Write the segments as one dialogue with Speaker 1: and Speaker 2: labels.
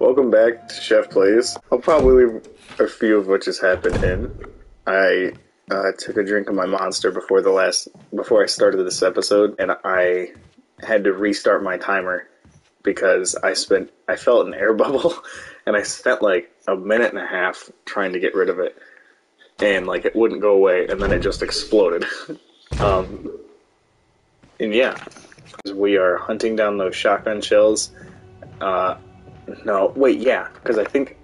Speaker 1: Welcome back to Sheff Plays. I'll probably leave a few of what just happened in. I uh, took a drink of my monster before the last before I started this episode, and I had to restart my timer because I spent I felt an air bubble, and I spent like a minute and a half trying to get rid of it, and like it wouldn't go away, and then it just exploded. um, and yeah, we are hunting down those shotgun shells. Uh, no, wait, yeah, because I think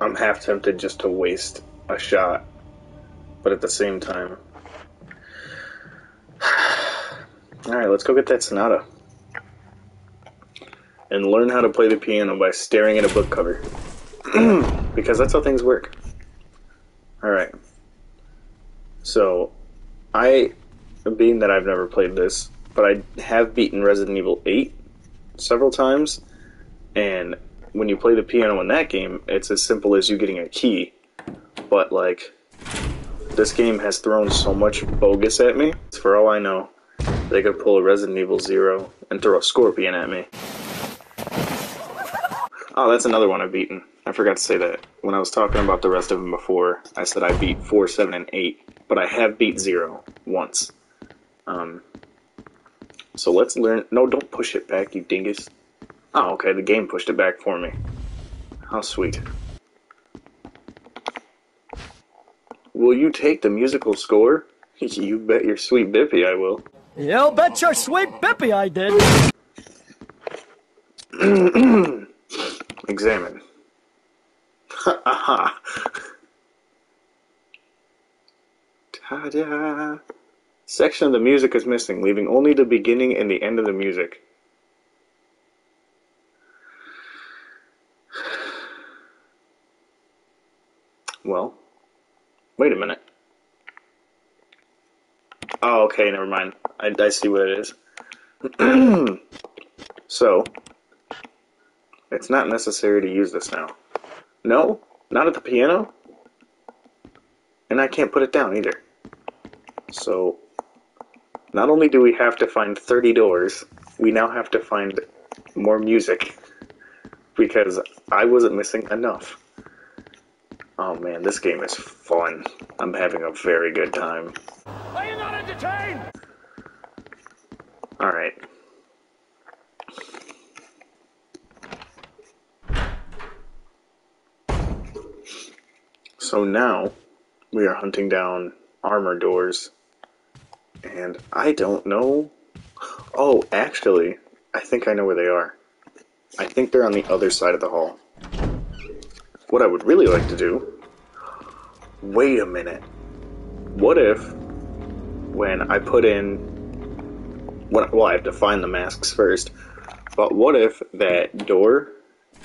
Speaker 1: I'm half tempted just to waste a shot, but at the same time. Alright, let's go get that sonata. And learn how to play the piano by staring at a book cover. because that's how things work. Alright. So, I, being that I've never played this, but I have beaten Resident Evil 8 several times, and when you play the piano in that game, it's as simple as you getting a key. But, like, this game has thrown so much bogus at me. For all I know, they could pull a Resident Evil Zero and throw a Scorpion at me. Oh, that's another one I've beaten. I forgot to say that. When I was talking about the rest of them before, I said I beat 4, 7, and 8. But I have beat 0 once. Um, so let's learn. No, don't push it back, you dingus. Oh, okay, the game pushed it back for me. How sweet. Will you take the musical score? you bet your sweet bippy I will.
Speaker 2: You bet your sweet bippy I did.
Speaker 1: Examine. Aha. Ta-da! Section of the music is missing, leaving only the beginning and the end of the music. Well, wait a minute. Oh, okay, never mind. I, I see what it is. so, it's not necessary to use this now. No, not at the piano. And I can't put it down either. So, not only do we have to find 30 doors, we now have to find more music. Because I wasn't missing enough. Oh man, this game is fun. I'm having a very good time.
Speaker 2: Are you not entertained?
Speaker 1: Alright. So now we are hunting down armor doors. And I don't know. Oh, actually, I think I know where they are. I think they're on the other side of the hall. What I would really like to do. Wait a minute. What if, when I put in. When, well, I have to find the masks first. But what if that door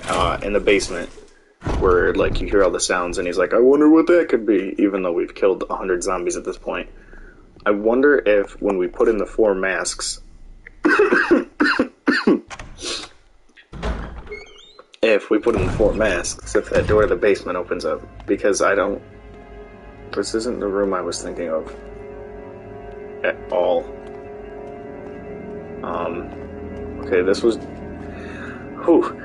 Speaker 1: uh, in the basement, where like you hear all the sounds, and he's like, "I wonder what that could be," even though we've killed hundred zombies at this point. I wonder if when we put in the four masks, if we put in the four masks, if that door to the basement opens up, because I don't. This isn't the room I was thinking of at all. Um. Okay, this was. Whew.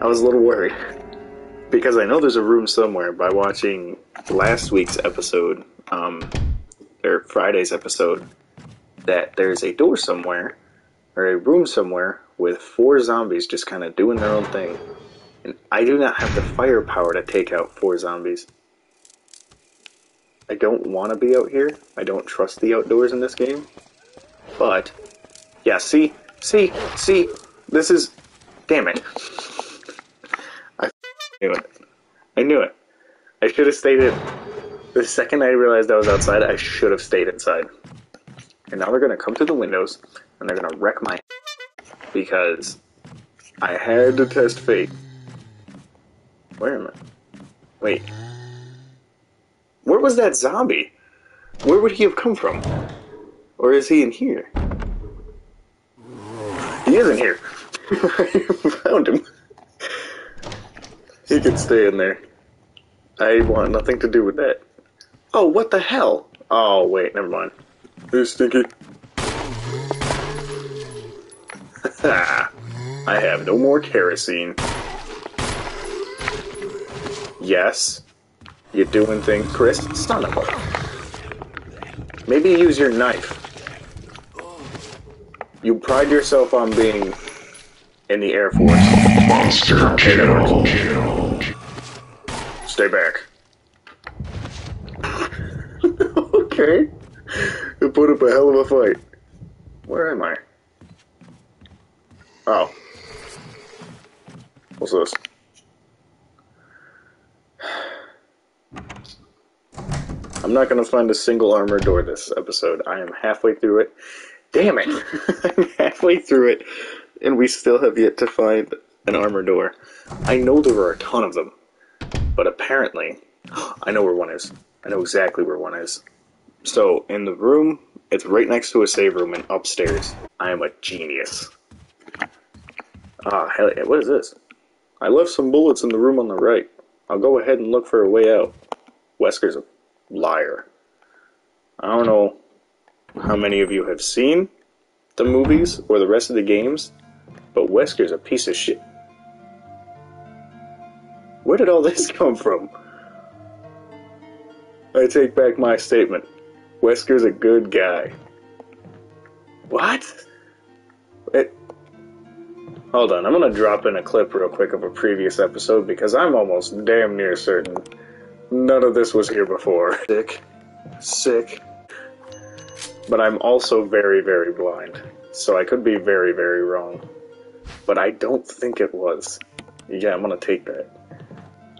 Speaker 1: I was a little worried because I know there's a room somewhere by watching last week's episode, um, or Friday's episode, that there's a door somewhere or a room somewhere with four zombies just kind of doing their own thing. And I do not have the firepower to take out four zombies. I don't want to be out here. I don't trust the outdoors in this game. But, yeah, see? See? See? This is. Damn it. I knew it. I knew it. I should have stayed in. The second I realized I was outside, I should have stayed inside. And now they're gonna come through the windows and they're gonna wreck my because I had to test fate. Where am I? Wait. Where was that zombie? Where would he have come from? Or is he in here? He is in here. I found him. He can stay in there. I want nothing to do with that. Oh, what the hell? Oh, wait, never mind. Hey, Stinky. I have no more kerosene. Yes. You're doing things, Chris. Son of a. Maybe use your knife. You pride yourself on being in the Air Force.
Speaker 3: Monster kill.
Speaker 1: Stay back. Okay. You put up a hell of a fight. Where am I? Oh. What's this? I'm not gonna find a single armor door this episode. I am halfway through it. Damn it! I'm halfway through it, and we still have yet to find an armor door. I know there are a ton of them, but apparently, I know where one is. I know exactly where one is. So, in the room, it's right next to a save room and upstairs. I am a genius. Ah, hell what is this? I left some bullets in the room on the right. I'll go ahead and look for a way out. Wesker's a liar. I don't know how many of you have seen the movies or the rest of the games, but Wesker's a piece of shit. Where did all this come from? I take back my statement. Wesker's a good guy. What? It, hold on, I'm gonna drop in a clip real quick of a previous episode because I'm almost damn near certain none of this was here before. Sick. Sick. But I'm also very, very blind. So I could be very, very wrong. But I don't think it was. Yeah, I'm gonna take that.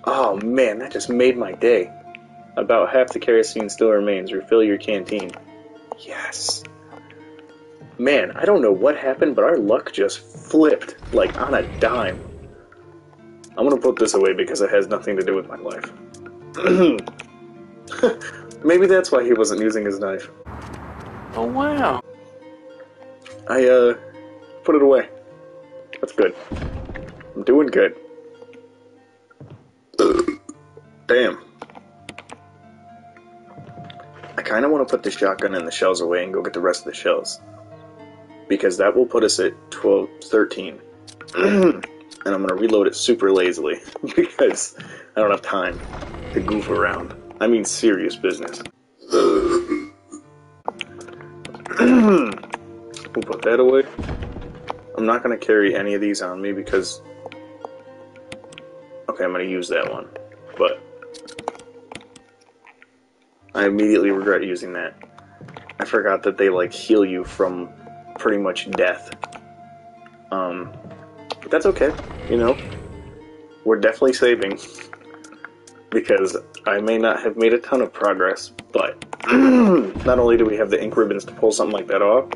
Speaker 1: Oh man, that just made my day. About half the kerosene still remains. Refill your canteen. Yes. Man, I don't know what happened, but our luck just flipped like on a dime. I'm gonna put this away because it has nothing to do with my life. Maybe that's why he wasn't using his knife.
Speaker 2: Oh, wow.
Speaker 1: I, uh, put it away. That's good. I'm doing good. Damn. Kind of want to put the shotgun and the shells away and go get the rest of the shells. Because that will put us at 12, 13. and I'm going to reload it super lazily because I don't have time to goof around. I mean serious business. we'll put that away. I'm not going to carry any of these on me because... Okay, I'm going to use that one. But... I immediately regret using that. I forgot that they, like, heal you from pretty much death. Um, but that's okay, you know? We're definitely saving. Because I may not have made a ton of progress, but not only do we have the ink ribbons to pull something like that off,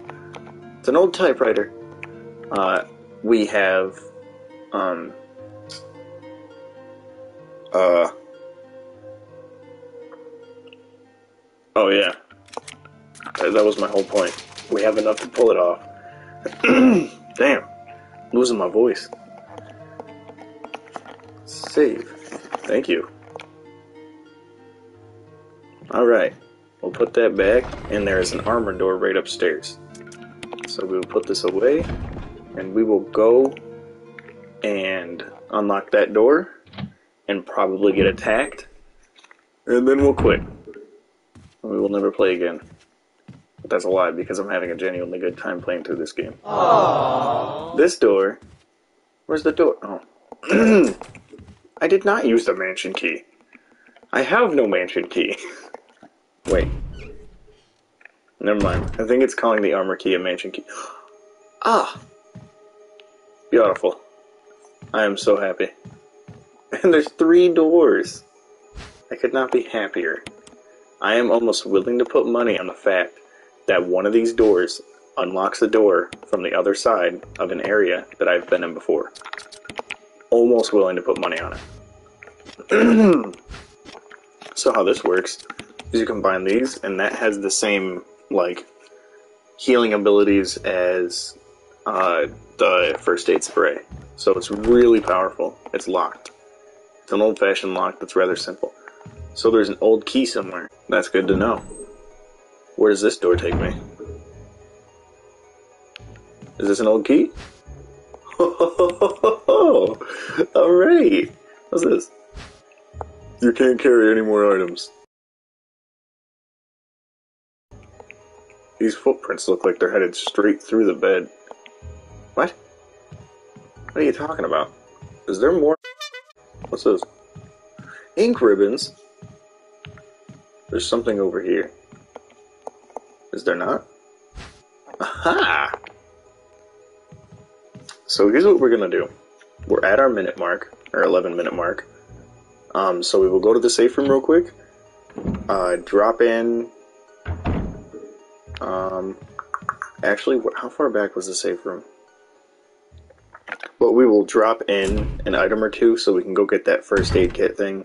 Speaker 1: it's an old typewriter. Uh, we have, um, uh, oh yeah, that was my whole point. We have enough to pull it off. Damn, losing my voice. Save. Thank you. Alright, we'll put that back, and there is an armor door right upstairs. So we will put this away, and we will go and unlock that door, and probably get attacked, and then we'll quit. We will never play again. But that's a lie, because I'm having a genuinely good time playing through this game. This door... Where's the door? Oh. I did not use the mansion key. I have no mansion key. Wait. Never mind. I think it's calling the armor key a mansion key. Ah! Beautiful. I am so happy. And there's three doors. I could not be happier. I am almost willing to put money on the fact that one of these doors unlocks the door from the other side of an area that I've been in before. Almost willing to put money on it. so how this works is you combine these, and that has the same like healing abilities as uh, the first aid spray. So it's really powerful. It's locked. It's an old-fashioned lock that's rather simple. So there's an old key somewhere. That's good to know. Where does this door take me? Is this an old key? Alright. What's this? You can't carry any more items. These footprints look like they're headed straight through the bed. What? What are you talking about? Is there more? What's this? Ink ribbons? There's something over here. Is there not? Aha! So here's what we're gonna do. We're at our minute mark, or 11 minute mark. Um, so we will go to the safe room real quick. Uh, drop in. Um, actually, how far back was the safe room? But we will drop in an item or two so we can go get that first aid kit thing.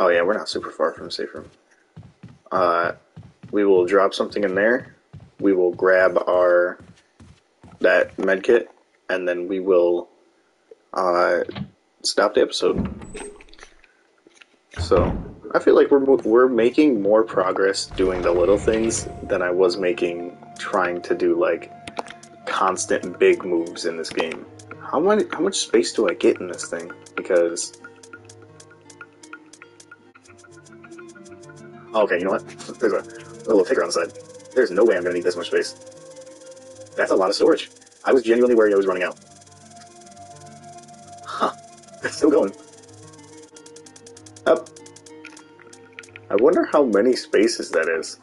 Speaker 1: Oh yeah, we're not super far from the safe room. Uh, we will drop something in there. We will grab our that med kit, and then we will uh, stop the episode. So I feel like we're we're making more progress doing the little things than I was making trying to do like constant big moves in this game. How much how much space do I get in this thing? Because okay, you know what? There's a, a little ticker on the side. There's no way I'm gonna need this much space. That's a lot of storage. I was genuinely worried I was running out. Huh. It's still going. Up. I wonder how many spaces that is.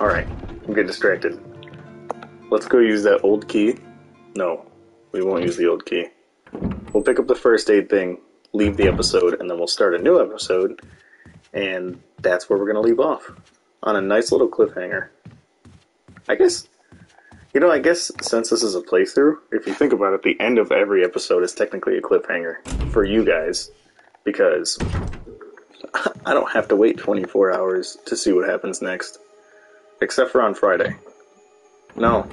Speaker 1: Alright, I'm getting distracted. Let's go use that old key. No, we won't use the old key. We'll pick up the first aid thing, leave the episode, and then we'll start a new episode. And that's where we're going to leave off. On a nice little cliffhanger. I guess, you know, I guess since this is a playthrough, if you think about it, the end of every episode is technically a cliffhanger for you guys. Because I don't have to wait 24 hours to see what happens next. Except for on Friday. No.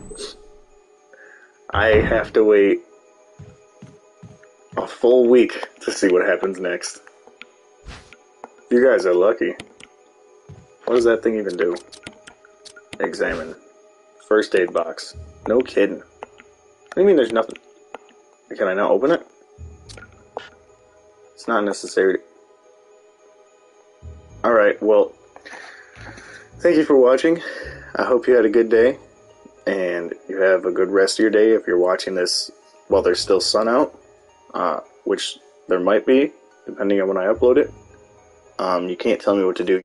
Speaker 1: I have to wait a full week to see what happens next. You guys are lucky. What does that thing even do? Examine. First aid box. No kidding. What do you mean there's nothing? Can I now open it? It's not necessary. Alright, well, thank you for watching. I hope you had a good day, and you have a good rest of your day if you're watching this while there's still sun out, uh, which there might be, depending on when I upload it. Um, you can't tell me what to do.